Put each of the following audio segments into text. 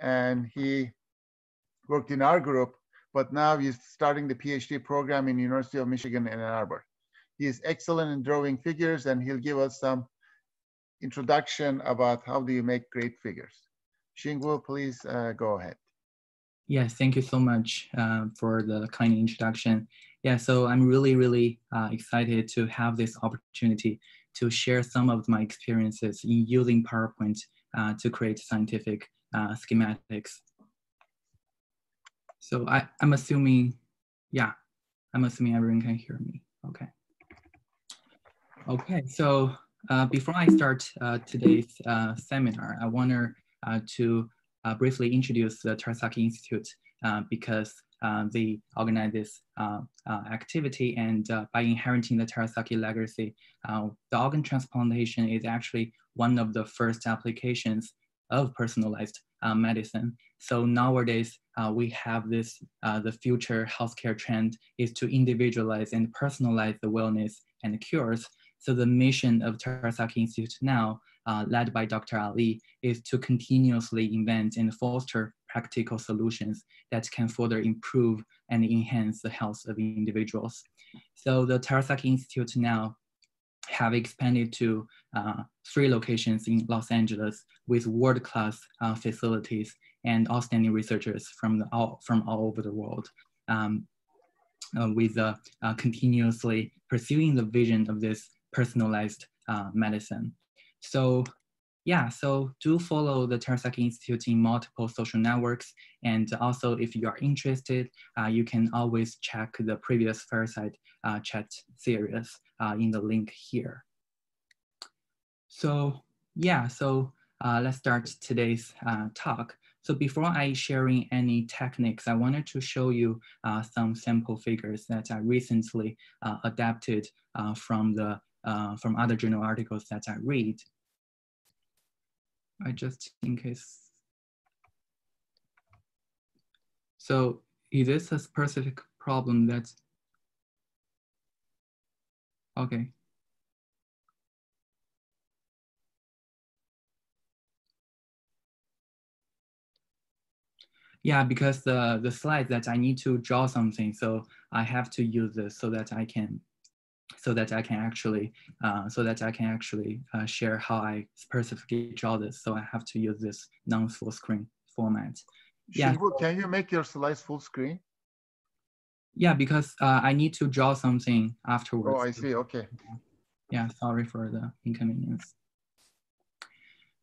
and he worked in our group, but now he's starting the PhD program in University of Michigan in Ann Arbor. He is excellent in drawing figures and he'll give us some introduction about how do you make great figures. Xingwu, please uh, go ahead. Yes, thank you so much uh, for the kind introduction. Yeah, so I'm really, really uh, excited to have this opportunity to share some of my experiences in using PowerPoint uh, to create scientific uh, schematics. So I, I'm assuming, yeah, I'm assuming everyone can hear me. Okay. Okay, so uh, before I start uh, today's uh, seminar, I want to briefly introduce the Terasaki Institute because uh, they organize this uh, uh, activity and by inheriting the Terasaki legacy, the organ transplantation is actually one of the first applications of personalized Uh, medicine. So nowadays, uh, we have this, uh, the future healthcare trend is to individualize and personalize the wellness and cures. So the mission of Terasaki Institute now, uh, led by Dr. Ali, is to continuously invent and foster practical solutions that can further improve and enhance the health of individuals. So the Terasaki Institute now have expanded to uh, three locations in Los Angeles with world-class uh, facilities and outstanding researchers from, the, all, from all over the world. Um, uh, with uh, uh, continuously pursuing the vision of this personalized uh, medicine. So yeah, so do follow the Terasaki Institute in multiple social networks. And also if you are interested, you can always check the previous Fireside chat series in the link here. So yeah, so uh, let's start today's uh, talk. So before I sharing any techniques, I wanted to show you uh, some sample figures that I recently adapted from the from other journal articles that I read. I just in case. So is this a specific problem that's, okay. Yeah, because the, the slide that I need to draw something, so I have to use this so that I can so that I can actually uh, so that I can actually uh, share how I specifically draw this. So I have to use this non-full screen format. Yeah. Can you make your slides full screen? Yeah, because uh, I need to draw something afterwards. Oh, I see. Okay. Yeah, sorry for the inconvenience.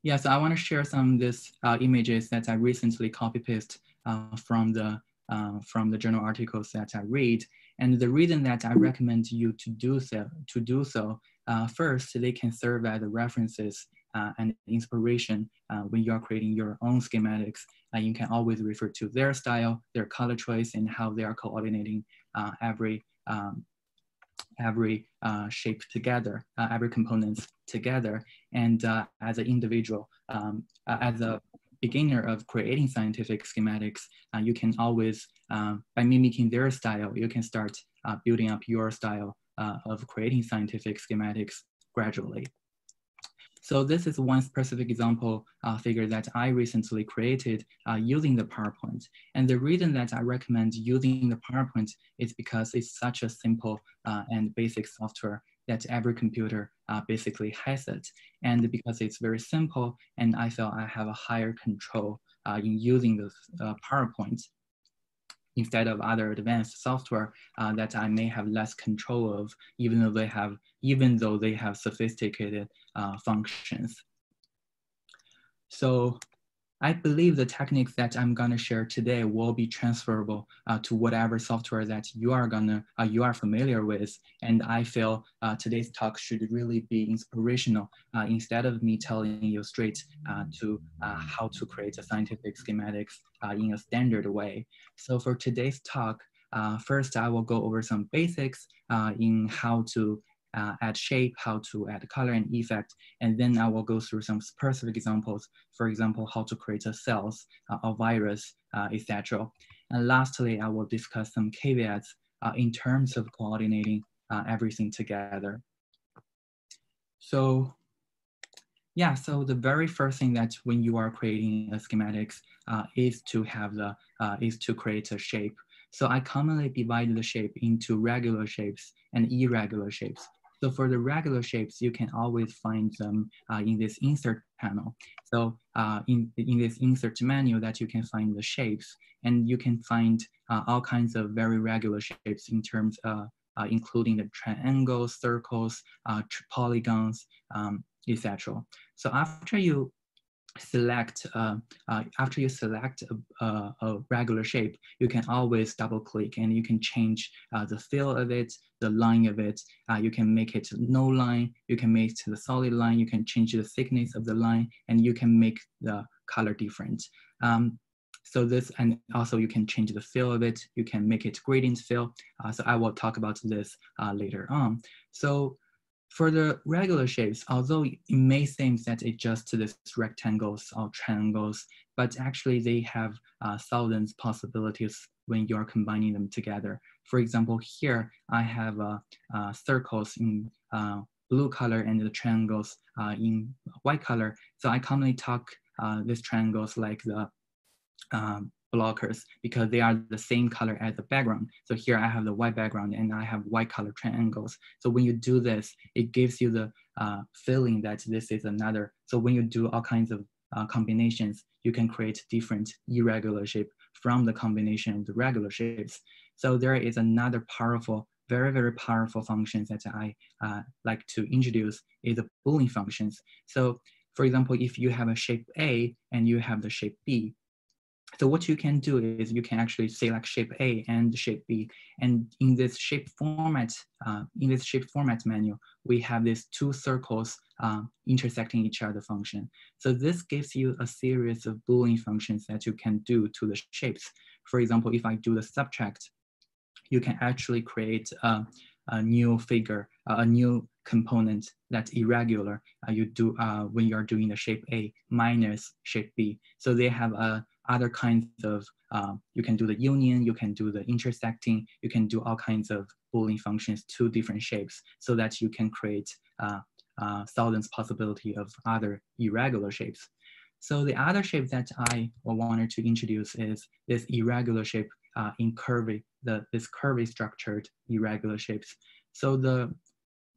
Yeah, so I want to share some of these uh, images that I recently copy paste uh, from the uh, from the journal articles that I read. And the reason that I recommend you to do so, to do so uh, first, they can serve as references and inspiration uh, when you are creating your own schematics. Uh, you can always refer to their style, their color choice, and how they are coordinating uh, every um, every uh, shape together, every components together. And as an individual, um, as a beginner of creating scientific schematics, uh, you can always, uh, by mimicking their style, you can start uh, building up your style uh, of creating scientific schematics gradually. So this is one specific example uh, figure that I recently created uh, using the PowerPoint. And the reason that I recommend using the PowerPoint is because it's such a simple and basic software that every computer uh, basically has it. And because it's very simple, and I felt I have a higher control uh, in using the uh, PowerPoint instead of other advanced software uh, that I may have less control of, even though they have, even though they have sophisticated uh, functions. So I believe the techniques that I'm gonna share today will be transferable uh, to whatever software that you are gonna uh, you are familiar with. And I feel uh, today's talk should really be inspirational uh, instead of me telling you straight uh, to uh, how to create a scientific schematics in a standard way. So for today's talk, first I will go over some basics in how to uh, add shape, how to add color and effect, and then I will go through some specific examples, for example, how to create a cells, uh, a virus, uh, etc. And lastly, I will discuss some caveats uh, in terms of coordinating uh, everything together. So Yeah, so the very first thing that when you are creating a schematics uh, is to have the, is to create a shape. So I commonly divide the shape into regular shapes and irregular shapes. So for the regular shapes, you can always find them uh, in this insert panel. So uh, in, in this insert menu that you can find the shapes and you can find uh, all kinds of very regular shapes in terms of uh, including the triangles, circles, uh, polygons, um, etc. So after you select, uh, uh, after you select a, a, a, regular shape, you can always double click and you can change uh, the fill of it, the line of it. Uh, you can make it no line, you can make it the solid line, you can change the thickness of the line, and you can make the color different. Um, so this, and also you can change the fill of it, you can make it gradient fill. Uh, so I will talk about this uh, later on. So for the regular shapes, although it may seem that it's just this rectangles or triangles, but actually they have uh, thousands possibilities when you're combining them together. For example, here I have uh, uh, circles in uh, blue color and the triangles uh, in white color. So I commonly talk uh, these triangles like the um, blockers because they are the same color as the background. So here I have the white background and I have white color triangles. So when you do this, it gives you the uh, feeling that this is another. So when you do all kinds of uh, combinations, you can create different irregular shape from the combination of the regular shapes. So there is another powerful, very, very powerful functions that I uh, like to introduce is the Boolean functions. So for example, if you have a shape A and you have the shape B, so what you can do is you can actually select shape A and shape B. And in this shape format, uh, in this shape format menu, we have these two circles uh, intersecting each other function. So this gives you a series of Boolean functions that you can do to the shapes. For example, if I do the subtract, you can actually create a, a new figure, a new component that's irregular. Uh, you do uh, when you're doing the shape A minus shape B. So they have a other kinds of, uh, you can do the union, you can do the intersecting, you can do all kinds of Boolean functions to different shapes so that you can create uh, uh, thousands possibility of other irregular shapes. So the other shape that I wanted to introduce is this irregular shape uh, in curvy, the, this curvy structured irregular shapes. So the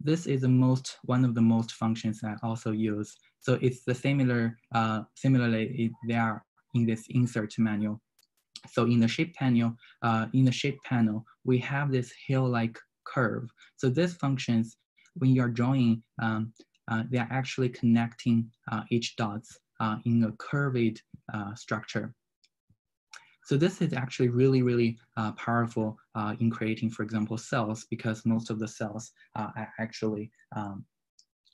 this is the most one of the most functions I also use. So it's the similar, uh, similarly, it, they are in this insert manual. So in the shape panel, uh, in the shape panel, we have this hill-like curve. So this functions when you're drawing, um, uh, they're actually connecting uh, each dots uh, in a curved uh, structure. So this is actually really, really uh, powerful in creating, for example, cells because most of the cells are actually um,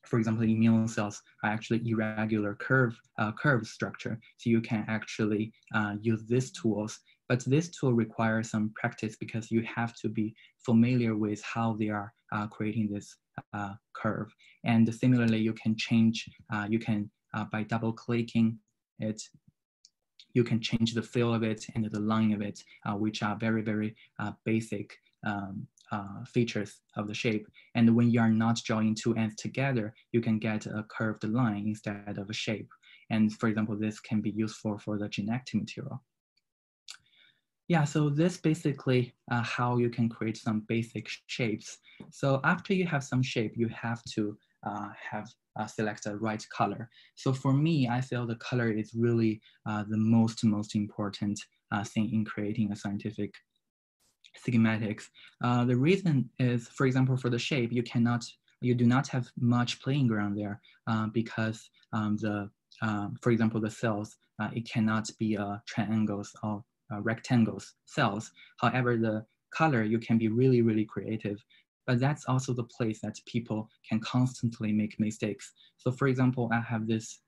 for example, immune cells are actually irregular curve, uh, curve structure. So you can actually uh, use these tools, but this tool requires some practice because you have to be familiar with how they are uh, creating this uh, curve. And similarly, you can change, uh, you can, uh, by double clicking it, you can change the fill of it and the line of it, which are very, very basic um, uh, features of the shape. And when you are not drawing two ends together, you can get a curved line instead of a shape. And for example, this can be useful for the genetic material. Yeah, so this basically uh, how you can create some basic shapes. So after you have some shape, you have to uh, have uh, select the right color. So for me, I feel the color is really uh, the most, most important uh, thing in creating a scientific schematics. Uh, the reason is, for example, for the shape, you cannot, you do not have much playing ground there uh, because um, the, um, for example, the cells, uh, it cannot be uh, triangles or uh, rectangles cells. However, the color, you can be really, really creative. But that's also the place that people can constantly make mistakes. So for example, I have this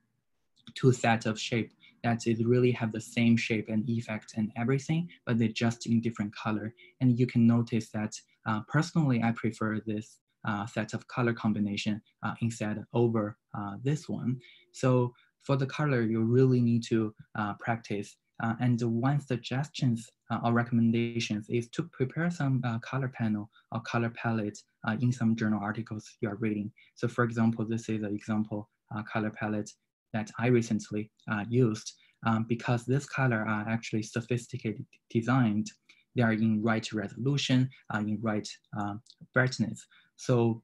two set of shape that really have the same shape and effect and everything, but they're just in different color. And you can notice that uh, personally, I prefer this uh, set of color combination uh, instead over uh, this one. So for the color, you really need to uh, practice. Uh, and one suggestions or recommendations is to prepare some color panel or color palette in some journal articles you are reading. So for example, this is an example color palette that I recently uh, used um, because this color are actually sophisticated designed. They are in right resolution, uh, in right uh, brightness. So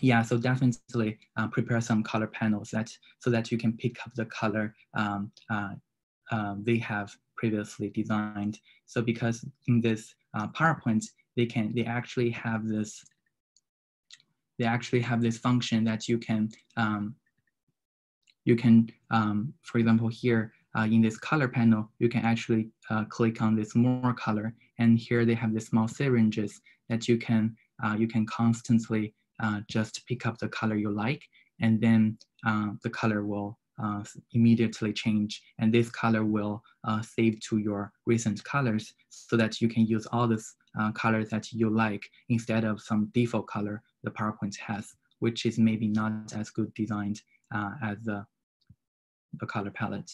yeah, so definitely uh, prepare some color panels that so that you can pick up the color um, uh, uh, they have previously designed. So because in this uh, PowerPoint, they can they actually have this they actually have this function that you can um, you can um, for example here uh, in this color panel you can actually uh, click on this more color and here they have the small syringes that you can uh, you can constantly uh, just pick up the color you like and then uh, the color will uh, immediately change and this color will save to your recent colors so that you can use all this uh, colors that you like instead of some default color the PowerPoint has, which is maybe not as good designed as the, the color palette.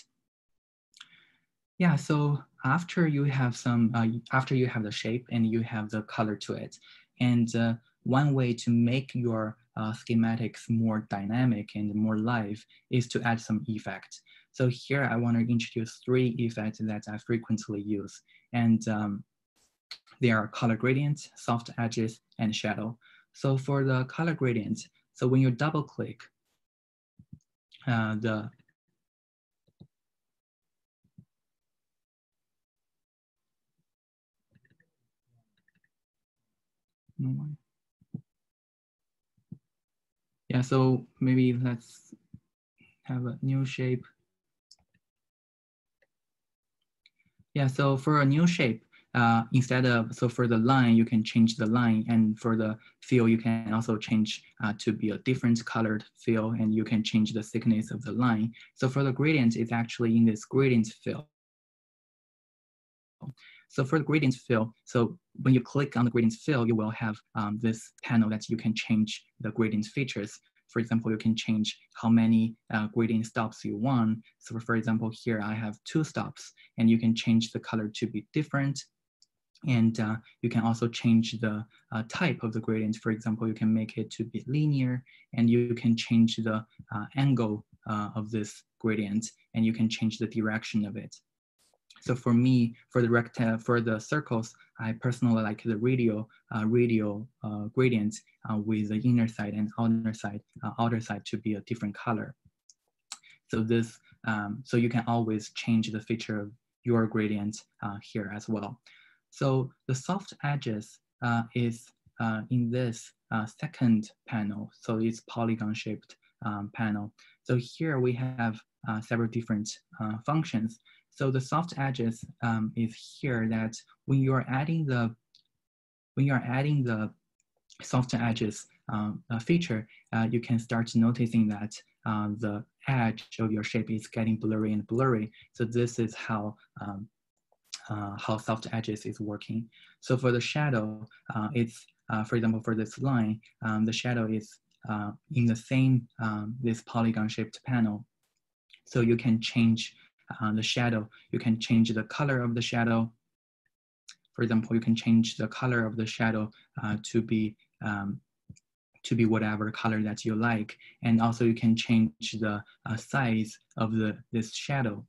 Yeah, so after you have some, uh, after you have the shape and you have the color to it, and uh, one way to make your uh, schematics more dynamic and more live is to add some effect. So here I want to introduce three effects that I frequently use. And um, they are color gradient, soft edges, and shadow. So for the color gradient, so when you double click uh, the Yeah, so maybe let's have a new shape. Yeah, so for a new shape, uh, instead of, so for the line, you can change the line and for the fill, you can also change uh, to be a different colored fill and you can change the thickness of the line. So for the gradient, it's actually in this gradient fill. So for the gradient fill, so when you click on the gradient fill, you will have um, this panel that you can change the gradient features. For example, you can change how many uh, gradient stops you want. So for example, here I have two stops and you can change the color to be different. And uh, you can also change the uh, type of the gradient. For example, you can make it to be linear and you can change the uh, angle uh, of this gradient and you can change the direction of it. So for me, for the rectangle, for the circles, I personally like the radial, uh, radial uh, gradient uh, with the inner side and outer side, uh, outer side to be a different color. So this, um, so you can always change the feature of your gradient uh, here as well. So the soft edges uh, is in this second panel. So it's polygon shaped um, panel. So here we have several different functions. So the soft edges um, is here that when you're adding the when you're adding the soft edges um, uh, feature, uh, you can start noticing that uh, the edge of your shape is getting blurry and blurry. So this is how um, uh, how soft edges is working. So for the shadow, uh, it's uh, for example for this line, um, the shadow is in the same um, this polygon shaped panel. So you can change uh, the shadow. You can change the color of the shadow. For example, you can change the color of the shadow uh, to be um, to be whatever color that you like. And also you can change the uh, size of the this shadow.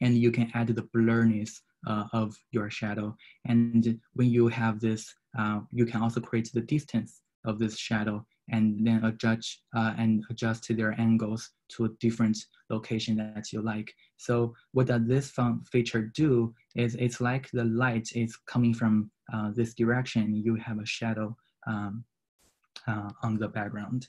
And you can add the blurriness uh, of your shadow. And when you have this, uh, you can also create the distance of this shadow and then adjust uh, and adjust to their angles to a different location that you like. So what does this feature do is it's like the light is coming from uh, this direction. You have a shadow um, uh, on the background.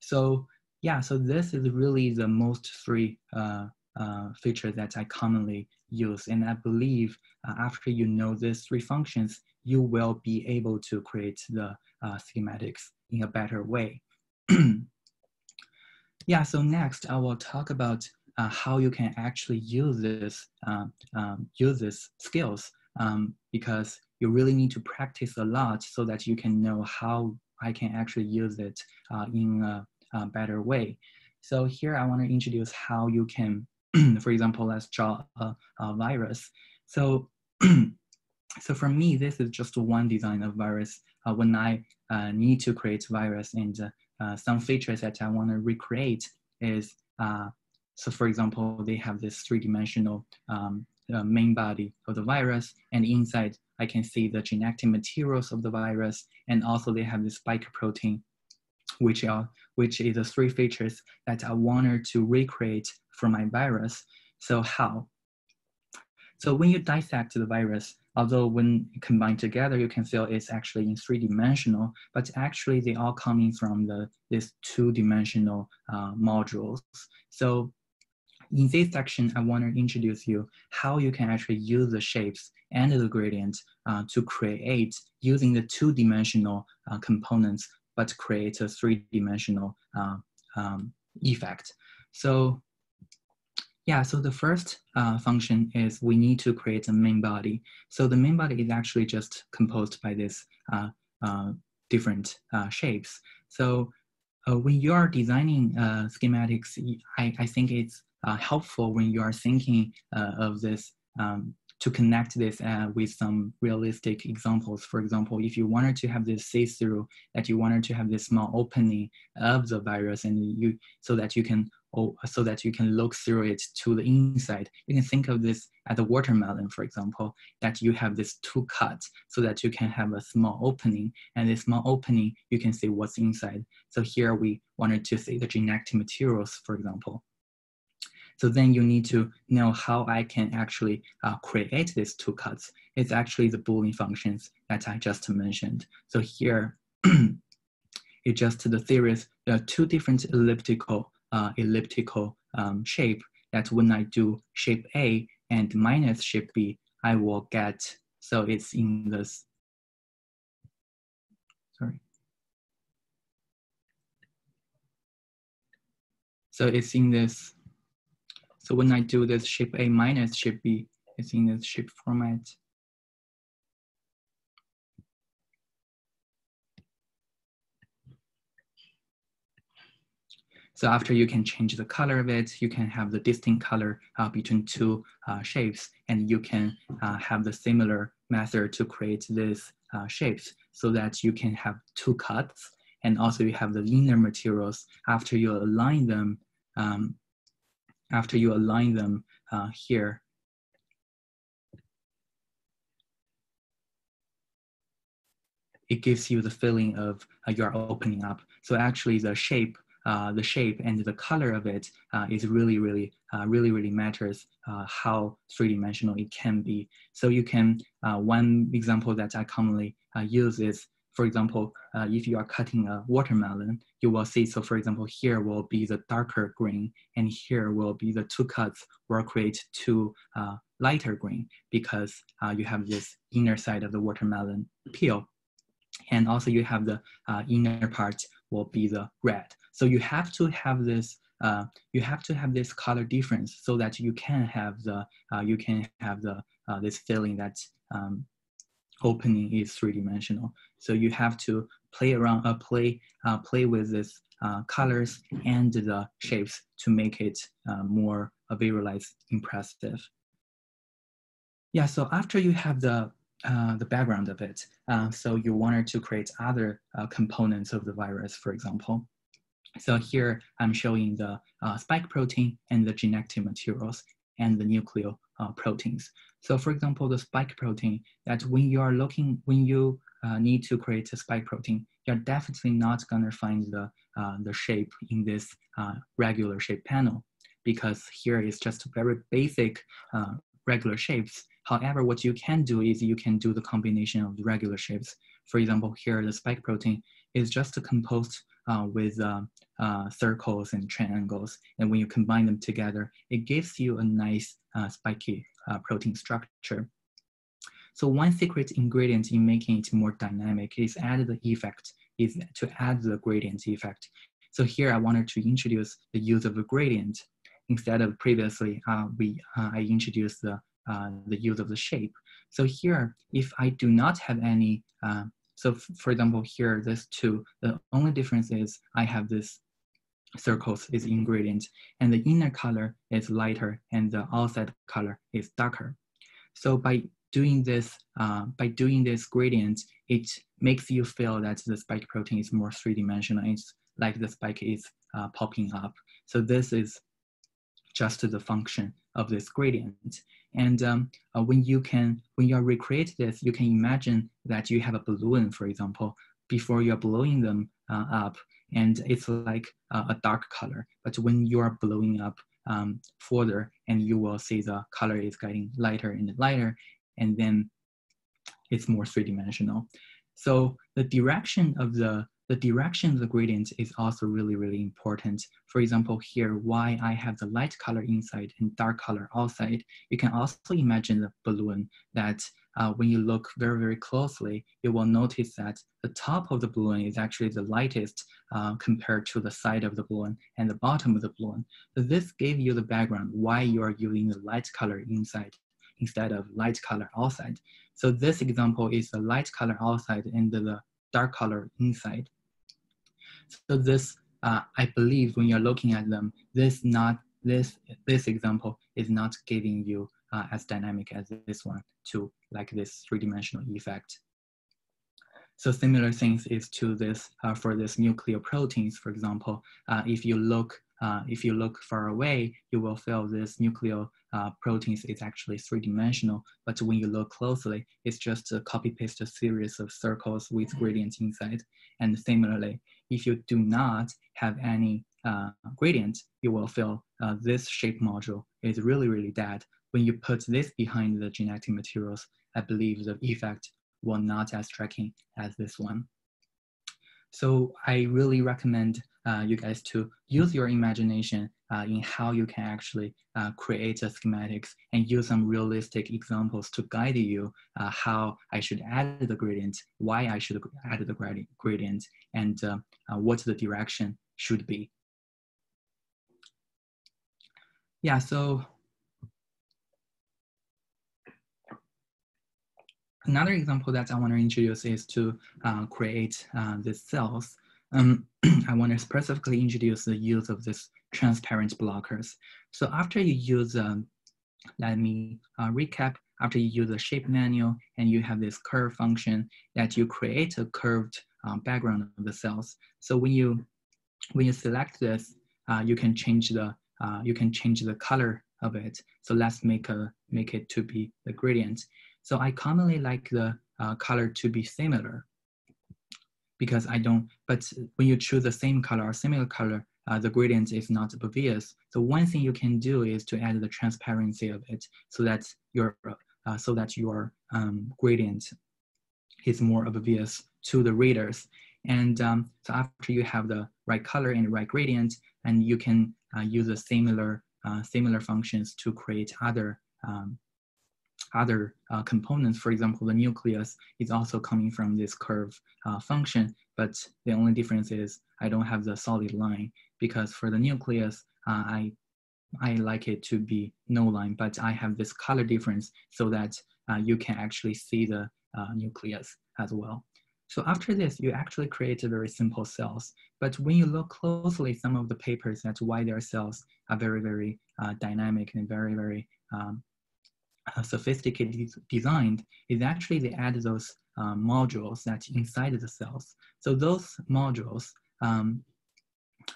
So yeah, so this is really the most three uh, uh, features that I commonly use. And I believe uh, after you know these three functions, you will be able to create the schematics in a better way. yeah, so next I will talk about uh, how you can actually use this, uh, um, use this skills um, because you really need to practice a lot so that you can know how I can actually use it uh, in a, a, better way. So here I want to introduce how you can, for example, let's draw a, a virus. So, so for me, this is just one design of virus when I uh, need to create virus and uh, some features that I want to recreate is, uh, so for example, they have this three-dimensional um, uh, main body of the virus, and inside I can see the genetic materials of the virus, and also they have this spike protein, which are which is the three features that I wanted to recreate for my virus. So how? So when you dissect the virus, although when combined together, you can feel it's actually in three dimensional, but actually they all coming from the this two dimensional uh, modules. So in this section, I want to introduce you how you can actually use the shapes and the gradient uh, to create using the two dimensional uh, components, but create a three dimensional uh, um, effect. So yeah, so the first uh, function is we need to create a main body. So the main body is actually just composed by this uh, uh, different uh, shapes. So uh, when you are designing schematics, I, I think it's helpful when you are thinking of this um, to connect this uh, with some realistic examples. For example, if you wanted to have this see-through, that you wanted to have this small opening of the virus and you, so that you can oh, so that you can look through it to the inside. You can think of this as a watermelon, for example, that you have this two cuts so that you can have a small opening and this small opening, you can see what's inside. So here we wanted to see the genetic materials, for example. So then you need to know how I can actually uh, create these two cuts. It's actually the Boolean functions that I just mentioned. So here, it's just the theories, there are two different elliptical, uh, elliptical um, shape that when I do shape A and minus shape B, I will get, so it's in this, sorry. So it's in this so when I do this shape A minus shape B, it's in this shape format. So after you can change the color of it, you can have the distinct color uh, between two uh, shapes, and you can uh, have the similar method to create these uh, shapes so that you can have two cuts, and also you have the inner materials. After you align them, um, after you align them uh, here. It gives you the feeling of uh, you're opening up. So actually the shape, uh, the shape and the color of it uh, is really, really, uh, really, really matters uh, how three-dimensional it can be. So you can, one example that I commonly use is for example, uh, if you are cutting a watermelon, you will see, so for example, here will be the darker green and here will be the two cuts will create two uh, lighter green because uh, you have this inner side of the watermelon peel. And also you have the uh, inner part will be the red. So you have to have this uh, you have to have this color difference so that you can have the uh, you can have the uh, this feeling that um, opening is three dimensional. So you have to play around, uh, play, uh, play with this uh, colors and the shapes to make it uh, more uh, visualized, impressive. Yeah, so after you have the uh, the background of it, uh, so you wanted to create other components of the virus, for example. So here I'm showing the spike protein and the genetic materials and the nucleoproteins. proteins. So for example, the spike protein, that when you are looking, when you uh, need to create a spike protein, you're definitely not gonna find the, uh, the shape in this uh, regular shape panel because here is just very basic uh, regular shapes. However, what you can do is you can do the combination of the regular shapes. For example, here the spike protein is just a composed uh, with uh, uh, circles and triangles. And when you combine them together, it gives you a nice uh, spiky protein structure. So one secret ingredient in making it more dynamic is add the effect, is to add the gradient effect. So here I wanted to introduce the use of a gradient instead of previously uh, we uh, I introduced the uh, the use of the shape. So here, if I do not have any, so for example, here, this two, the only difference is I have this circles is ingredient and the inner color is lighter and the outside color is darker. So by doing this, uh, by doing this gradient, it makes you feel that the spike protein is more three-dimensional. It's like the spike is uh, popping up. So this is just the function of this gradient. And um, uh, when you can, when you recreate this, you can imagine that you have a balloon, for example, before you're blowing them uh, up, and it's like uh, a dark color. But when you are blowing up um, further, and you will see the color is getting lighter and lighter, and then it's more three-dimensional. So the direction of the the direction of the gradient is also really, really important. For example, here, why I have the light color inside and dark color outside, you can also imagine the balloon that uh, when you look very, very closely, you will notice that the top of the balloon is actually the lightest uh, compared to the side of the balloon and the bottom of the balloon. So this gave you the background why you are using the light color inside instead of light color outside. So this example is the light color outside and the dark color inside. So this, uh, I believe when you're looking at them, this not this this example is not giving you uh, as dynamic as this one to like this three-dimensional effect. So similar things is to this uh, for this nucleoproteins, for example, uh, if you look uh, if you look far away, you will feel this nucleoproteins uh, proteins is actually three-dimensional. But when you look closely, it's just a copy-paste series of circles with gradients inside. And similarly, if you do not have any uh, gradient, you will feel uh, this shape module is really, really dead. When you put this behind the genetic materials, I believe the effect will not as striking as this one. So I really recommend uh, you guys to use your imagination uh, in how you can actually uh, create a schematics and use some realistic examples to guide you uh, how I should add the gradient, why I should add the gradient, and uh, uh, what the direction should be. Yeah, so another example that I want to introduce is to create the cells um, I want to specifically introduce the use of this transparent blockers. So after you use, um, let me uh, recap, after you use the shape manual and you have this curve function that you create a curved uh, background of the cells. So when you, when you select this, uh, you can change the, uh, you can change the color of it. So let's make, a, make it to be the gradient. So I commonly like the uh, color to be similar because I don't, but when you choose the same color or similar color, uh, the gradient is not obvious. So one thing you can do is to add the transparency of it so that your, uh, so that your um, gradient is more obvious to the readers. And um, so after you have the right color and the right gradient, and you can uh, use a similar, uh, similar functions to create other um, other uh, components. For example, the nucleus is also coming from this curve uh, function, but the only difference is I don't have the solid line because for the nucleus, uh, I, I like it to be no line, but I have this color difference so that uh, you can actually see the uh, nucleus as well. So after this, you actually create a very simple cells. But when you look closely, some of the papers that why their cells are very, very uh, dynamic and very, very um, sophisticated designed is actually they add those uh, modules that inside the cells. So those modules um,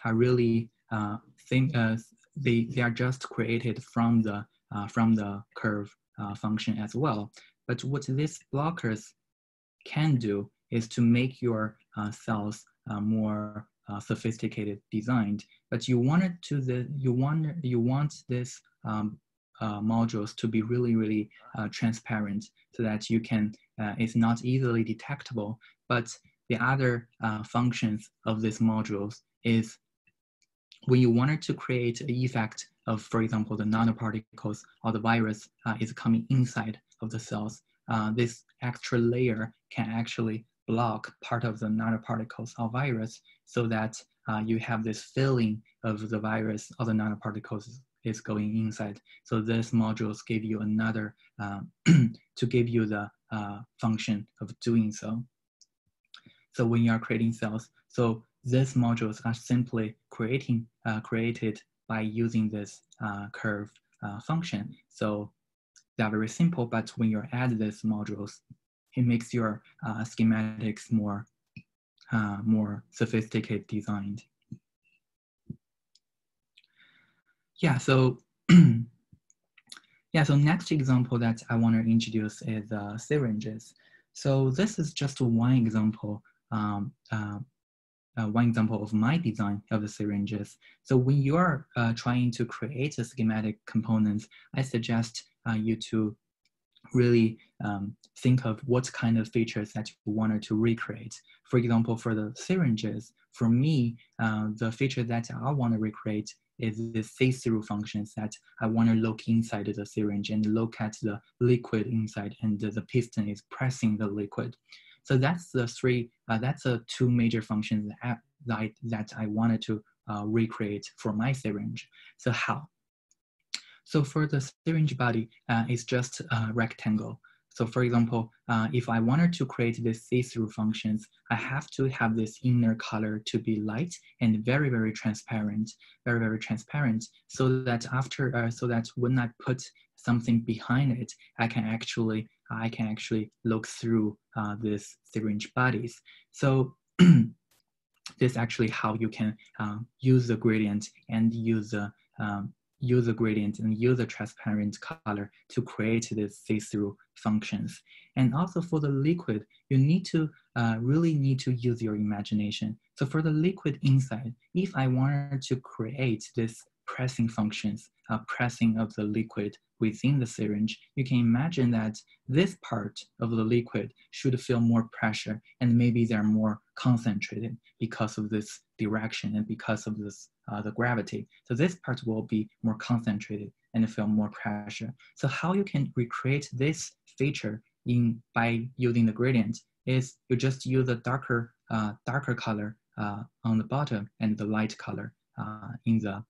are really uh, think, uh, they, they are just created from the, uh, from the curve uh, function as well. But what these blockers can do is to make your cells more sophisticated designed. But you want it to the you want you want this um, uh, modules to be really, really uh, transparent so that you can, uh, it's not easily detectable. But the other uh, functions of these modules is when you wanted to create an effect of, for example, the nanoparticles or the virus uh, is coming inside of the cells, uh, this extra layer can actually block part of the nanoparticles or virus so that you have this feeling of the virus or the nanoparticles is going inside. So these modules give you another, uh, to give you the uh, function of doing so. So when you are creating cells, so these modules are simply creating, uh, created by using this uh, curve uh, function. So they're very simple, but when you add these modules, it makes your uh, schematics more, more sophisticated designed. Yeah, so yeah, so next example that I want to introduce is uh, syringes. So this is just one example, um, uh, uh, one example of my design of the syringes. So when you're uh, trying to create a schematic components, I suggest uh, you to really um, think of what kind of features that you wanted to recreate. For example, for the syringes, for me, uh, the feature that I want to recreate is the see-through functions that I want to look inside the syringe and look at the liquid inside and the piston is pressing the liquid. So that's the three, uh, that's the two major functions that, I, that I wanted to uh, recreate for my syringe. So how? So for the syringe body, uh, it's just a rectangle. So for example, uh, if I wanted to create this see-through functions, I have to have this inner color to be light and very, very transparent, very, very transparent, so that after, uh, so that when I put something behind it, I can actually, I can actually look through uh, this syringe bodies. So this actually how you can uh, use the gradient and use the um, use the gradient and use the transparent color to create these see-through functions. And also for the liquid, you need to uh, really need to use your imagination. So for the liquid inside, if I wanted to create this pressing functions, uh, pressing of the liquid within the syringe, you can imagine that this part of the liquid should feel more pressure and maybe they're more concentrated because of this direction and because of this uh, the gravity. So this part will be more concentrated and feel more pressure. So how you can recreate this feature in by using the gradient is you just use a darker uh, darker color uh, on the bottom and the light color uh, in the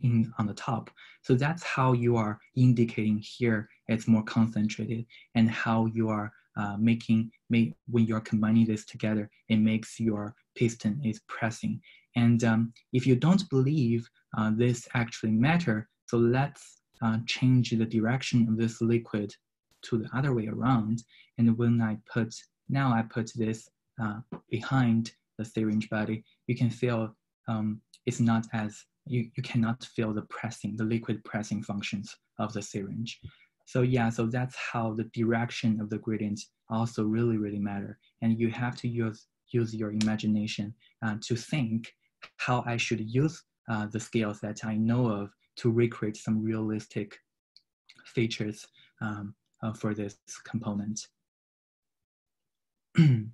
in on the top. So that's how you are indicating here it's more concentrated and how you are uh, making make, when you're combining this together, it makes your piston is pressing. And um, if you don't believe uh, this actually matter, so let's uh, change the direction of this liquid to the other way around. And when I put, now I put this uh, behind the syringe body, you can feel um, it's not as, you, you cannot feel the pressing, the liquid pressing functions of the syringe. So yeah, so that's how the direction of the gradient also really, really matter. And you have to use, use your imagination uh, to think how I should use uh, the skills that I know of to recreate some realistic features um, uh, for this component.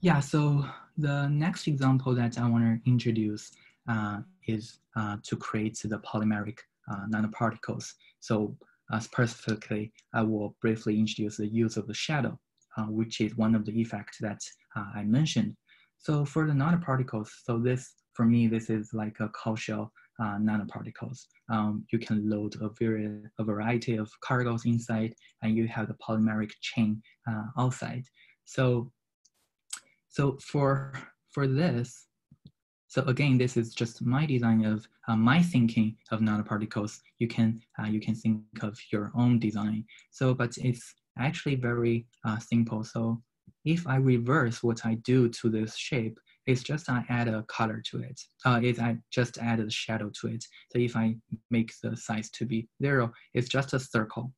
yeah, so the next example that I want to introduce uh, is uh, to create the polymeric uh, nanoparticles. So uh, specifically, I will briefly introduce the use of the shadow, which is one of the effects that I mentioned so for the nanoparticles, so this, for me, this is like a core shell uh, nanoparticles. Um, you can load a, very, a variety of cargoes inside and you have the polymeric chain uh, outside. So, so for, for this, so again, this is just my design of uh, my thinking of nanoparticles. You can, uh, you can think of your own design. So, but it's actually very uh, simple. So if I reverse what I do to this shape, it's just I add a color to it. Uh, is I just add a shadow to it. So if I make the size to be zero, it's just a circle.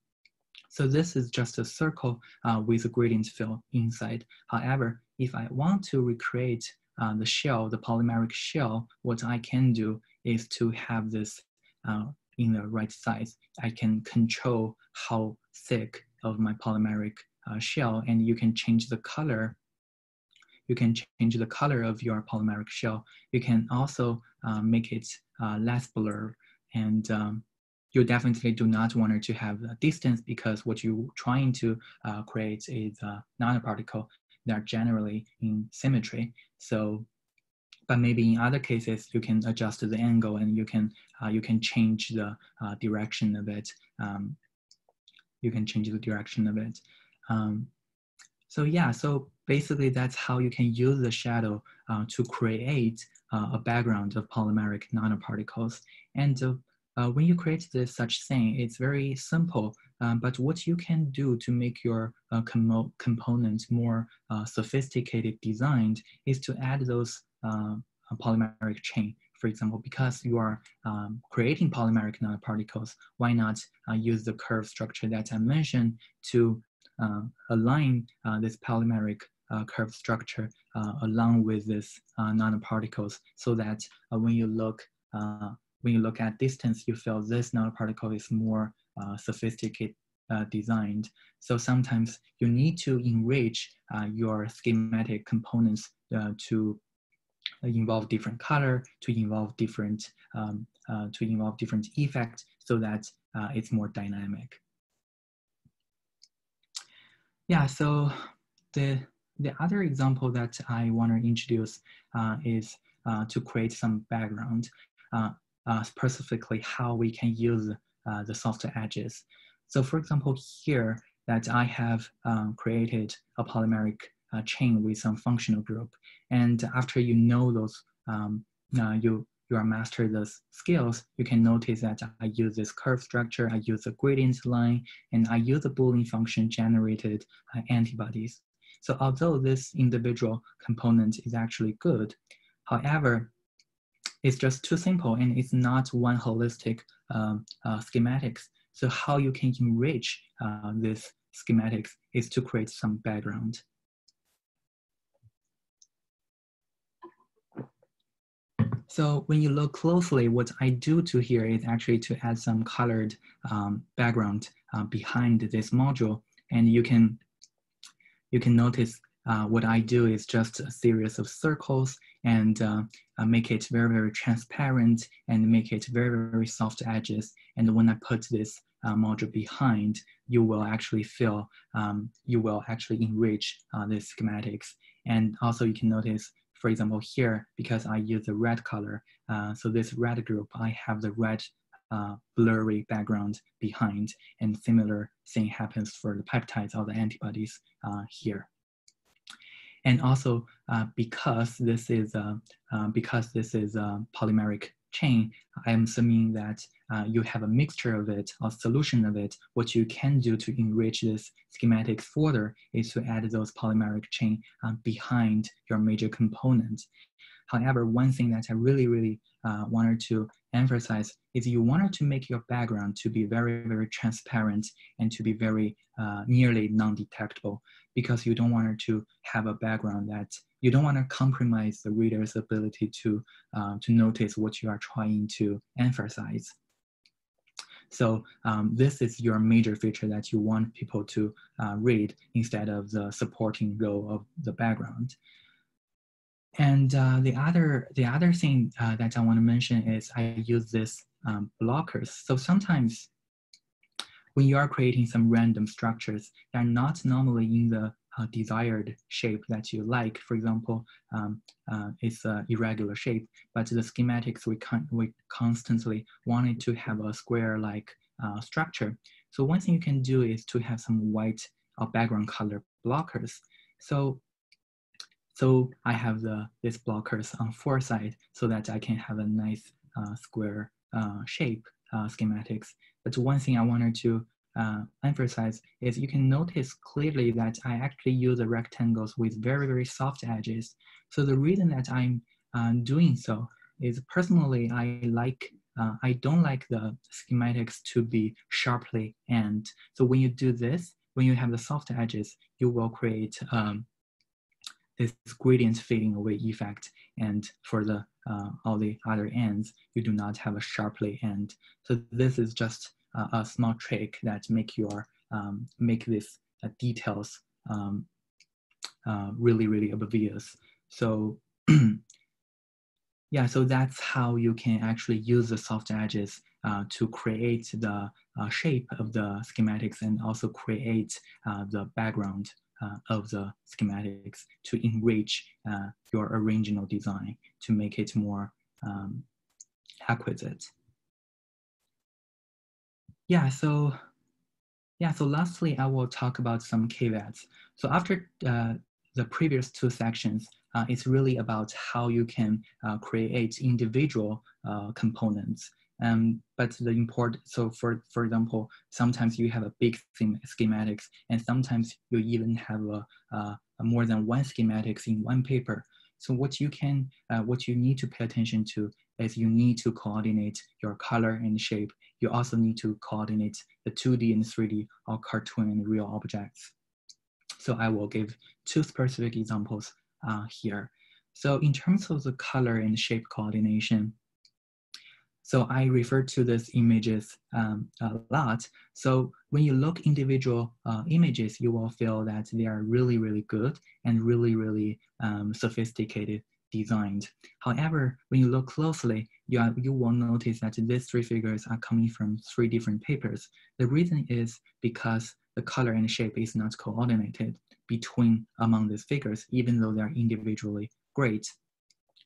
So this is just a circle uh, with a gradient fill inside. However, if I want to recreate uh, the shell, the polymeric shell, what I can do is to have this uh, in the right size. I can control how thick of my polymeric uh, shell and you can change the color. You can change the color of your polymeric shell. You can also uh, make it uh, less blur and um, you definitely do not want to have a distance because what you're trying to uh, create is a nanoparticle that are generally in symmetry. So, but maybe in other cases, you can adjust the angle and you can, uh, you can change the uh, direction of it. Um, you can change the direction of it. Um, so yeah, so basically that's how you can use the shadow uh, to create uh, a background of polymeric nanoparticles. And uh, uh when you create this such thing, it's very simple, um, but what you can do to make your uh, com components more uh, sophisticated designed is to add those polymeric chain for example, because you are um, creating polymeric nanoparticles, why not uh, use the curve structure that I mentioned to uh, align uh, this polymeric uh, curve structure uh, along with this nanoparticles so that when you look when you look at distance, you feel this nanoparticle is more sophisticated uh, designed. So sometimes you need to enrich uh, your schematic components uh, to involve different color, to involve different, um, to involve different effects so that it's more dynamic. Yeah, so the, the other example that I want to introduce uh, is uh, to create some background, uh, specifically how we can use the soft edges. So for example, here that I have um, created a polymeric uh, chain with some functional group. And after you know those, um, uh, you, you are master those skills, you can notice that I use this curve structure, I use a gradient line, and I use a Boolean function generated uh, antibodies. So although this individual component is actually good, however, it's just too simple and it's not one holistic um, uh, schematics. So how you can enrich uh, this schematics is to create some background. So when you look closely, what I do to here is actually to add some colored um, background uh, behind this module. And you can, you can notice uh, what I do is just a series of circles and uh, make it very, very transparent and make it very, very soft edges. And when I put this uh, module behind, you will actually feel, um, you will actually enrich uh, the schematics. And also you can notice, for example, here, because I use the red color, uh, so this red group, I have the red uh, blurry background behind and similar thing happens for the peptides or the antibodies uh, here. And also uh, because this is uh, uh, because this is a polymeric chain, I'm assuming that uh, you have a mixture of it, a solution of it. What you can do to enrich this schematics further is to add those polymeric chain uh, behind your major component. However, one thing that I really, really uh, wanted to emphasize is you wanted to make your background to be very, very transparent and to be very uh, nearly non-detectable because you don't want to have a background that you don't want to compromise the reader's ability to, uh, to notice what you are trying to emphasize. So um, this is your major feature that you want people to uh, read instead of the supporting role of the background. And uh, the other the other thing uh, that I want to mention is I use this um, blockers. So sometimes when you are creating some random structures that are not normally in the uh, desired shape that you like, for example, um, uh, it's an irregular shape, but the schematics we, con we constantly wanted to have a square-like uh, structure. So one thing you can do is to have some white or background color blockers. So so I have the this blockers on four sides so that I can have a nice uh, square uh, shape uh, schematics. But one thing I wanted to uh, emphasize is you can notice clearly that I actually use the rectangles with very, very soft edges. So the reason that I'm uh, doing so is personally I like uh, I don't like the schematics to be sharply end. So when you do this, when you have the soft edges, you will create um, this gradient fading away effect. And for the uh, all the other ends, you do not have a sharply end. So this is just uh, a small trick that make your um, make this uh, details um, uh, really really obvious. So yeah, so that's how you can actually use the soft edges uh, to create the uh, shape of the schematics and also create the background uh, of the schematics to enrich uh, your original design to make it more um, acquisite. Yeah, so yeah, so lastly, I will talk about some caveats. So after uh, the previous two sections, uh, it's really about how you can uh, create individual uh, components um, but the import, so for, for example, sometimes you have a big schematics and sometimes you even have a, a, a more than one schematics in one paper. So what you can, uh, what you need to pay attention to is you need to coordinate your color and shape. You also need to coordinate the 2D and 3D or cartoon and real objects. So I will give two specific examples uh, here. So in terms of the color and shape coordination, so I refer to these images um, a lot. So when you look individual uh, images, you will feel that they are really, really good and really, really um, sophisticated designed. However, when you look closely, you, are, you will notice that these three figures are coming from three different papers. The reason is because the color and shape is not coordinated between among these figures, even though they are individually great.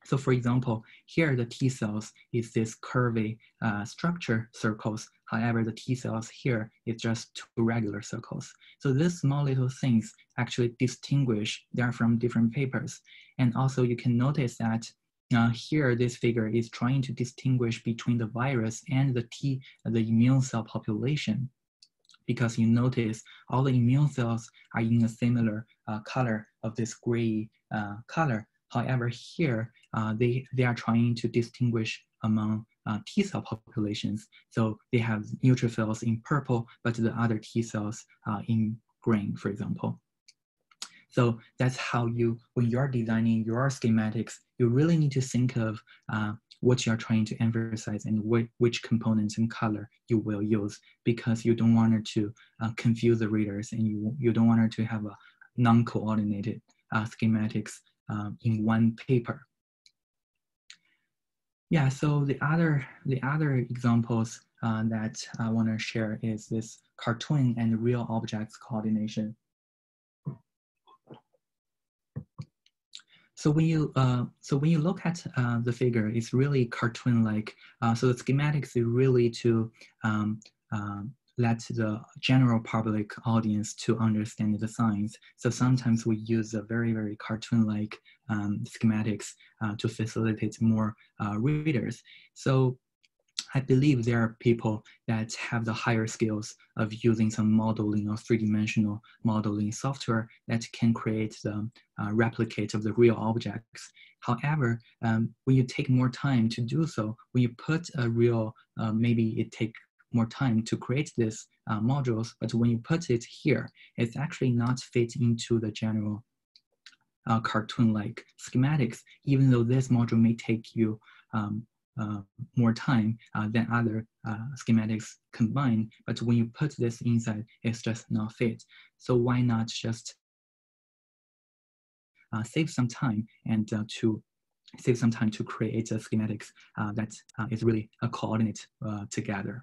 So for example, here the T cells is this curvy uh, structure circles. However, the T cells here is just two regular circles. So these small little things actually distinguish them from different papers. And also you can notice that uh, here this figure is trying to distinguish between the virus and the T, the immune cell population because you notice all the immune cells are in a similar uh, color of this gray uh, color. However, here uh, they, they are trying to distinguish among uh, T cell populations. So they have neutrophils in purple, but the other T cells uh, in green, for example. So that's how you, when you're designing your schematics, you really need to think of uh, what you're trying to emphasize and wh which components and color you will use because you don't want to uh, confuse the readers and you, you don't want to have a non-coordinated uh, schematics um, in one paper. Yeah, so the other, the other examples uh, that I want to share is this cartoon and real objects coordination. So when you uh, so when you look at uh, the figure, it's really cartoon-like. Uh, so the schematics is really to um, um let the general public audience to understand the science. So sometimes we use a very, very cartoon-like um, schematics uh, to facilitate more uh, readers. So I believe there are people that have the higher skills of using some modeling or three-dimensional modeling software that can create the uh, replicate of the real objects. However, um, when you take more time to do so, when you put a real, uh, maybe it take more time to create these uh, modules, but when you put it here, it's actually not fit into the general uh, cartoon-like schematics, even though this module may take you um, uh, more time uh, than other uh, schematics combined, but when you put this inside, it's just not fit. So why not just uh, save some time and uh, to save some time to create a schematics that is really a coordinate together.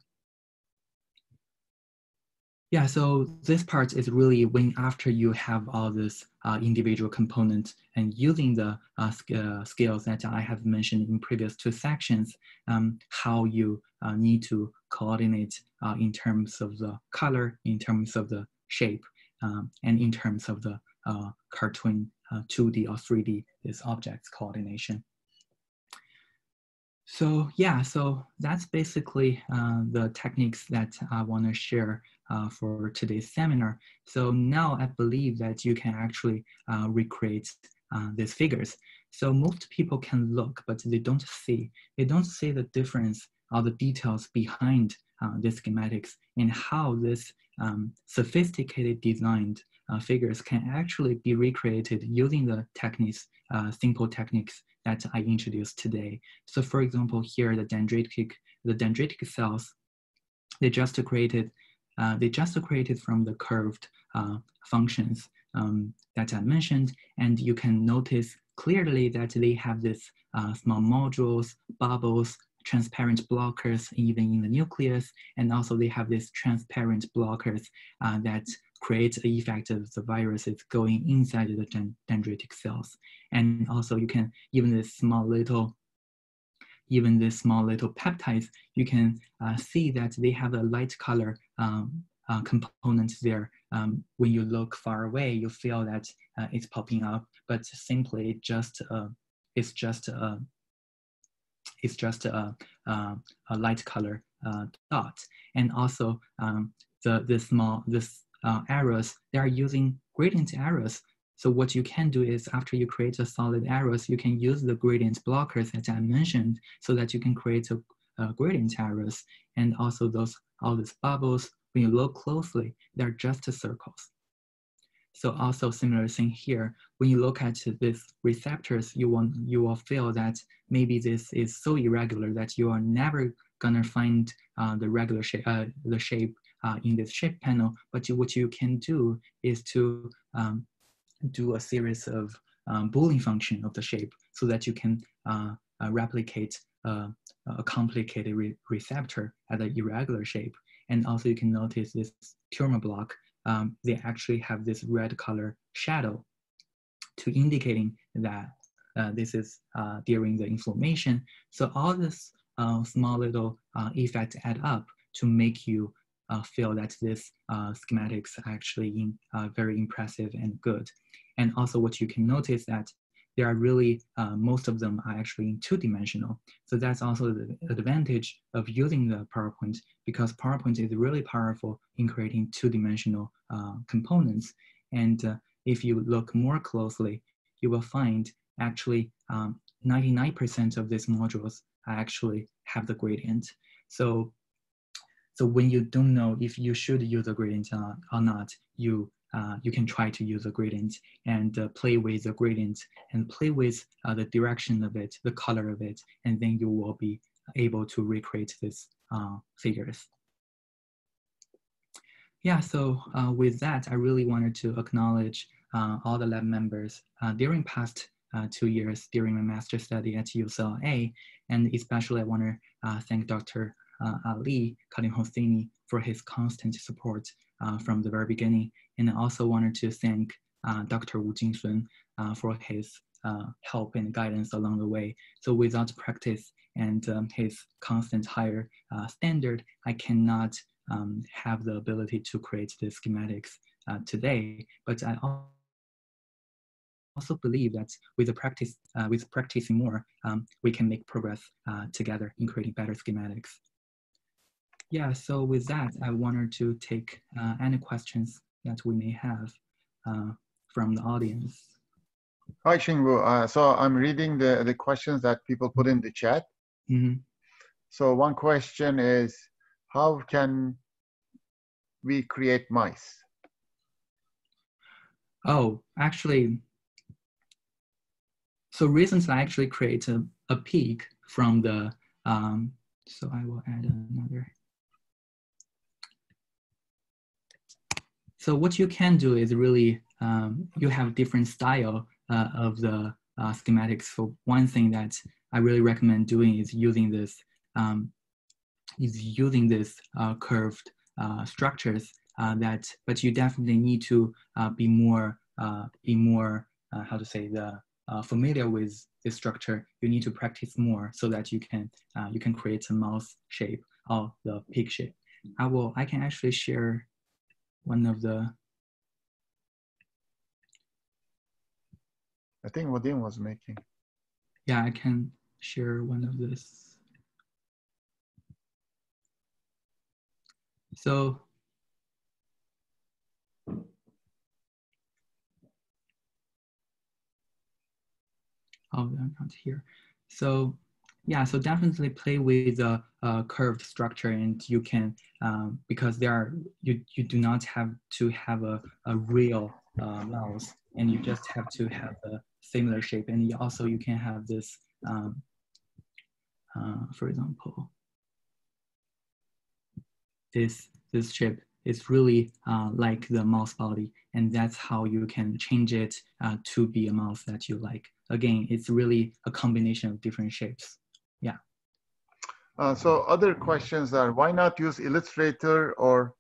Yeah, so this part is really when after you have all this uh, individual components and using the uh, uh, skills that I have mentioned in previous two sections, um, how you uh, need to coordinate uh, in terms of the color, in terms of the shape, um, and in terms of the uh, cartoon 2D or 3D, this objects coordination. So yeah, so that's basically the techniques that I want to share uh, for today's seminar. So now I believe that you can actually uh, recreate uh, these figures. So most people can look, but they don't see. They don't see the difference or the details behind uh, the schematics and how this um, sophisticated designed uh, figures can actually be recreated using the techniques, uh, simple techniques that I introduced today. So for example, here the dendritic, the dendritic cells, they just created uh, they just created from the curved uh, functions um, that I mentioned. And you can notice clearly that they have this uh, small modules, bubbles, transparent blockers even in the nucleus. And also they have these transparent blockers uh, that create the effect of the viruses going inside the dendritic cells. And also you can, even this small little even these small little peptides, you can uh, see that they have a light color um, uh, component there. Um, when you look far away, you feel that uh, it's popping up, but simply just uh, it's just a uh, it's just a, a, a light color uh, dot. And also um, the the small this arrows they are using gradient arrows So what you can do is after you create the solid arrows, you can use the gradient blockers that I mentioned so that you can create a, a gradient arrows and also those all these bubbles. When you look closely, they're just circles. So also similar thing here, when you look at these receptors, you, want, you will feel that maybe this is so irregular that you are never gonna find uh, the regular shape, uh, the shape uh, in this shape panel. But you, what you can do is to um, do a series of um, Boolean function of the shape so that you can uh, uh, replicate uh, a complicated re receptor at an irregular shape. And also you can notice this Kullmann block um, they actually have this red color shadow to indicating that uh, this is uh, during the inflammation. So all this uh, small little effects add up to make you feel that this uh, schematics are actually in, very impressive and good. And also what you can notice that they are really, uh, most of them are actually in two-dimensional. So that's also the advantage of using the PowerPoint because PowerPoint is really powerful in creating two-dimensional uh, components. And uh, if you look more closely, you will find actually 99% um, of these modules actually have the gradient. So, so when you don't know if you should use a gradient or not, you uh, you can try to use a gradient and uh, play with the gradient and play with uh, the direction of it, the color of it, and then you will be able to recreate these uh, figures. Yeah, so uh, with that, I really wanted to acknowledge uh, all the lab members during past two years during my master study at UCLA, and especially I want to thank Dr. Ali Khademhosseini for his constant support uh, from the very beginning. And I also wanted to thank uh, Dr. Wujin Sun uh, for his uh, help and guidance along the way. So without practice and um, his constant higher uh, standard, I cannot um, have the ability to create the schematics uh, today. But I also believe that with the practice, with practicing more, um, we can make progress together in creating better schematics. Yeah, so with that, I wanted to take uh, any questions that we may have uh, from the audience. Hi, Xingwu. Uh, so I'm reading the, the questions that people put in the chat. Mm -hmm. So one question is, how can we create mice? Oh, actually, so recently I actually created a, a pig from the, um, so I will add another. So what you can do is really, um, you have different style uh, of the uh, schematics. So one thing that I really recommend doing is using this, um, is using this uh, curved uh, structures uh, that, but you definitely need to uh, be more, be more, how to say, the familiar with this structure. You need to practice more so that you can, you can create a mouse shape or the pig shape. I will, I can actually share one of the I think Vadim was making. Yeah, I can share one of this. So Oh, I'm not here. So yeah, so definitely play with the a curved structure and you can, um, because there are, you, you do not have to have a, a real uh, mouse and you just have to have a similar shape. And you also you can have this, um, uh, for example, this, this shape is really uh, like the mouse body and that's how you can change it uh, to be a mouse that you like. Again, it's really a combination of different shapes. Yeah. Uh, so other questions are why not use Illustrator or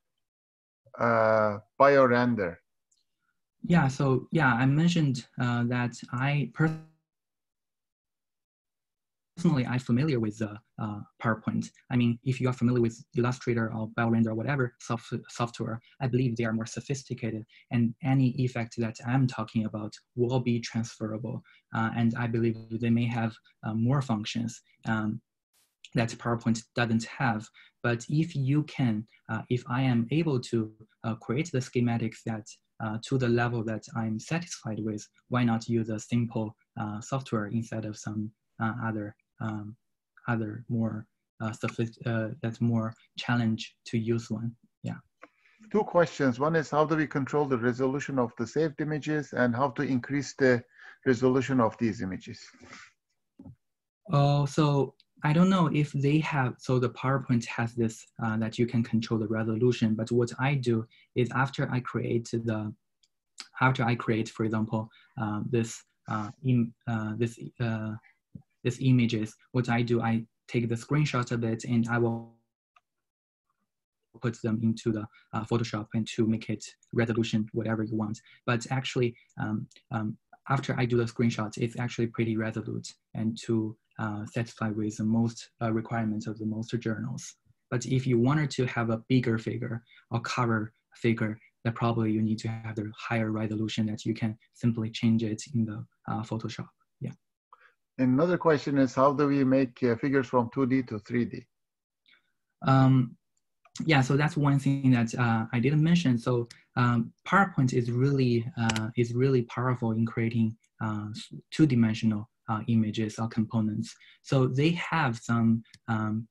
uh, BioRender? Yeah, so yeah, I mentioned uh, that I personally I'm familiar with the uh, PowerPoint. I mean, if you are familiar with Illustrator or BioRender or whatever soft software, I believe they are more sophisticated and any effect that I'm talking about will be transferable. Uh, and I believe they may have uh, more functions um, that PowerPoint doesn't have. But if you can, uh, if I am able to uh, create the schematics that uh, to the level that I'm satisfied with, why not use a simple uh, software instead of some uh, other um, other more uh, uh, that's more challenge to use one. Yeah. Two questions. One is how do we control the resolution of the saved images and how to increase the resolution of these images? Oh, so I don't know if they have, so the PowerPoint has this uh, that you can control the resolution, but what I do is after I create the, after I create, for example, uh, this, uh, in, uh, this, uh, this images, what I do, I take the screenshot of it and I will put them into the uh, Photoshop and to make it resolution, whatever you want. But actually, um, um, after I do the screenshots, it's actually pretty resolute and to uh, satisfy with the most uh, requirements of the most journals. But if you wanted to have a bigger figure or cover figure, then probably you need to have the higher resolution that you can simply change it in the uh, Photoshop. Yeah. Another question is how do we make uh, figures from 2D to 3D? Um, yeah, so that's one thing that uh, I didn't mention. So um, PowerPoint is really uh, is really powerful in creating uh, two-dimensional uh, images or components. So they have some um,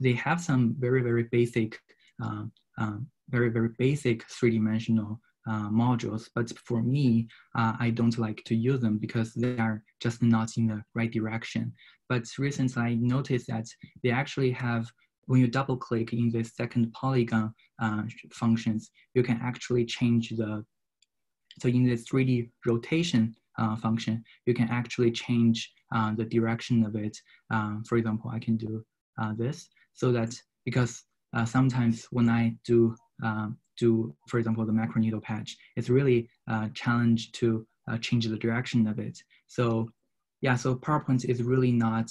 they have some very very basic um, um, very very basic three-dimensional uh, modules. But for me, uh, I don't like to use them because they are just not in the right direction. But recently I noticed that they actually have when you double click in the second polygon uh, functions, you can actually change the, so in the 3D rotation uh, function, you can actually change uh, the direction of it. Um, for example, I can do uh, this so that because uh, sometimes when I do, do, for example, the microneedle patch, it's really a challenge to change the direction of it. So yeah, so PowerPoint is really not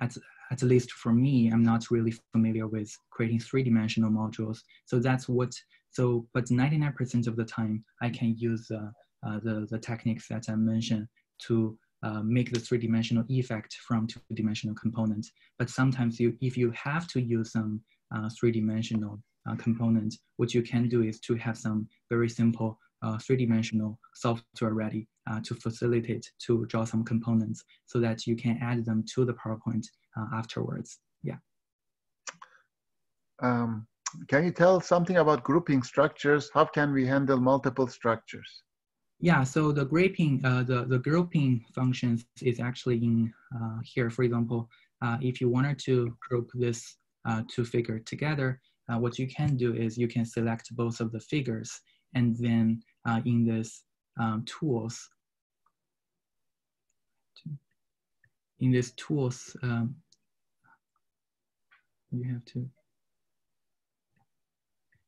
at at least for me, I'm not really familiar with creating three-dimensional modules. So that's what, so, but 99% of the time, I can use uh, the, the techniques that I mentioned to uh, make the three-dimensional effect from two-dimensional components. But sometimes you, if you have to use some uh, three-dimensional uh, components, what you can do is to have some very simple uh, three-dimensional software ready uh, to facilitate to draw some components so that you can add them to the PowerPoint uh, afterwards. Yeah. Um, can you tell something about grouping structures? How can we handle multiple structures? Yeah, so the grouping, uh, the, the grouping functions is actually in uh, here. For example, uh, if you wanted to group this uh, two figure together, uh, what you can do is you can select both of the figures and then uh, in this um, tools, in this tools, um, you have to,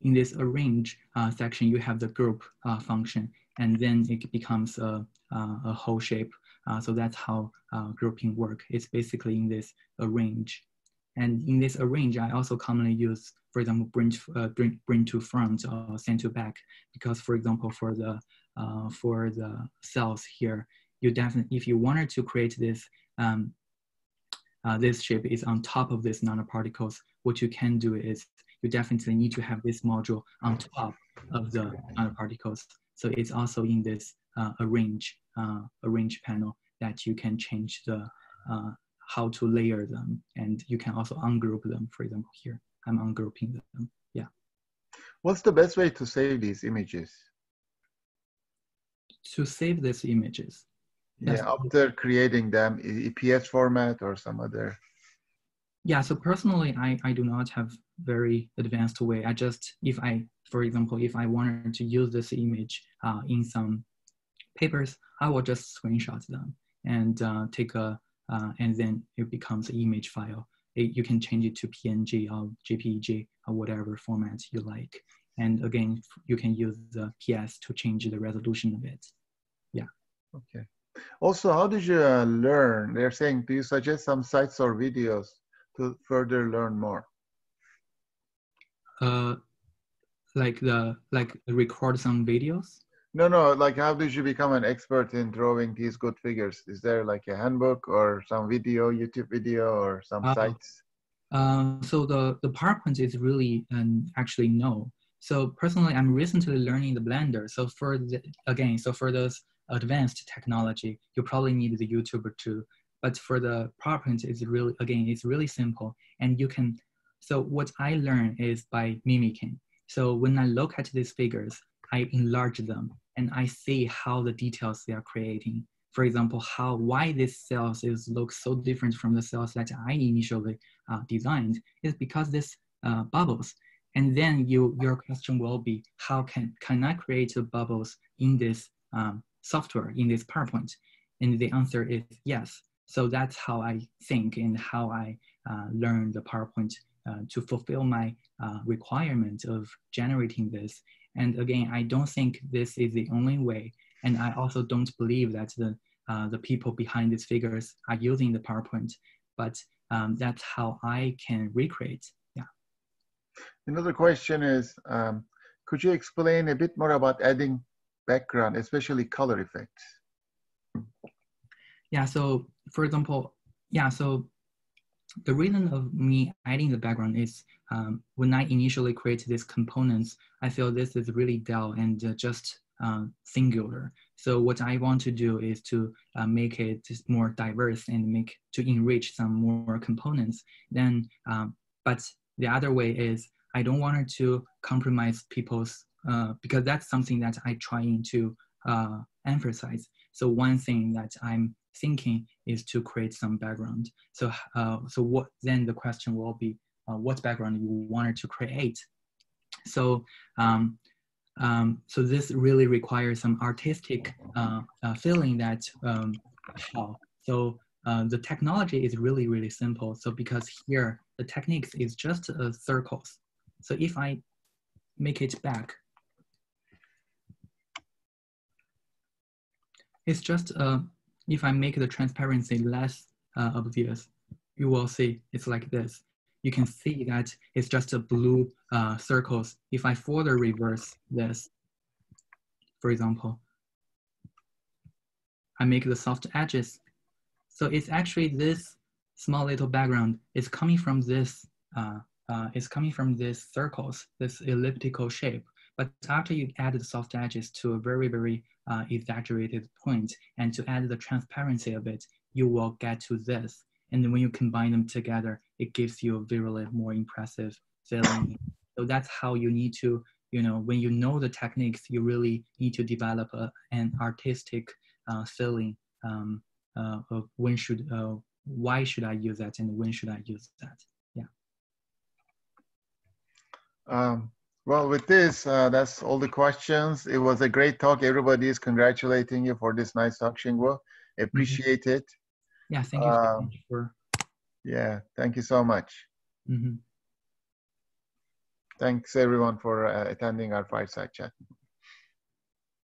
in this arrange section, you have the group function, and then it becomes a, a whole shape. Uh, so that's how uh, grouping work. It's basically in this arrange. And in this arrange, I also commonly use, for example, bring, uh, bring, bring to front or send to back, because for example, for the, uh, for the cells here, you definitely, if you wanted to create this um, uh, this shape is on top of this nanoparticles, what you can do is you definitely need to have this module on top of the nanoparticles. So it's also in this uh, arrange, uh, arrange panel that you can change the uh, how to layer them. And you can also ungroup them. For example, here, I'm ungrouping them. Yeah. What's the best way to save these images? To save these images. Yeah, after creating them, EPS format or some other. Yeah, so personally, I, I do not have very advanced way. I just, if I, for example, if I wanted to use this image uh, in some papers, I will just screenshot them and uh, take a, uh, and then it becomes an image file. It, you can change it to PNG or JPEG or whatever format you like. And again, you can use the PS to change the resolution of it. Yeah. Okay. Also, how did you uh, learn? They're saying, do you suggest some sites or videos to further learn more? Uh, like the like record some videos. No, no. Like, how did you become an expert in drawing these good figures? Is there like a handbook or some video, YouTube video, or some uh, sites? Uh, so the the PowerPoint is really um, actually no. so personally, I'm recently learning the Blender. So for the, again, so for those advanced technology, you probably need the YouTuber too. But for the PowerPoint, it's really again, it's really simple, and you can. So what I learn is by mimicking. So when I look at these figures, I enlarge them and I see how the details they are creating. For example, how why this cells is look so different from the cells that I initially uh, designed is because this uh, bubbles and then you, your question will be, how can, can I create bubbles in this um, software, in this PowerPoint? And the answer is yes. So that's how I think and how I uh, learn the PowerPoint uh, to fulfill my uh, requirement of generating this. And again, I don't think this is the only way. And I also don't believe that the, uh, the people behind these figures are using the PowerPoint, but um, that's how I can recreate Yeah. Another question is, um, could you explain a bit more about adding background, especially color effects? Yeah, so for example, yeah, so the reason of me adding the background is um, when I initially create these components, I feel this is really dull and uh, just uh, singular. So what I want to do is to uh, make it more diverse and make to enrich some more components. Then, um, but the other way is I don't want to compromise people's uh, because that's something that I trying to uh, emphasize. So one thing that I'm thinking is to create some background. So uh, so what then the question will be uh, what background you wanted to create. So um, um, so this really requires some artistic uh, uh, feeling that um, so uh, the technology is really, really simple. So because here, the techniques is just uh, circles. So if I make it back, it's just, uh, if I make the transparency less uh, obvious, you will see it's like this. You can see that it's just a blue uh, circles. If I further reverse this, for example, I make the soft edges so it's actually this small little background is coming from this, uh, uh, is coming from this circles, this elliptical shape. But after you add the soft edges to a very, very uh, exaggerated point and to add the transparency of it, you will get to this. And then when you combine them together, it gives you a very more impressive feeling. so that's how you need to, you know, when you know the techniques, you really need to develop a, an artistic uh, feeling um, uh, of when should, uh, why should I use that and when should I use that? Yeah. Um, well, with this, uh, that's all the questions. It was a great talk. Everybody is congratulating you for this nice talk, Xingwu. Appreciate mm -hmm. it. Yeah, thank you so much for. Yeah, thank you so much. Mm -hmm. Thanks everyone for uh, attending our fireside chat.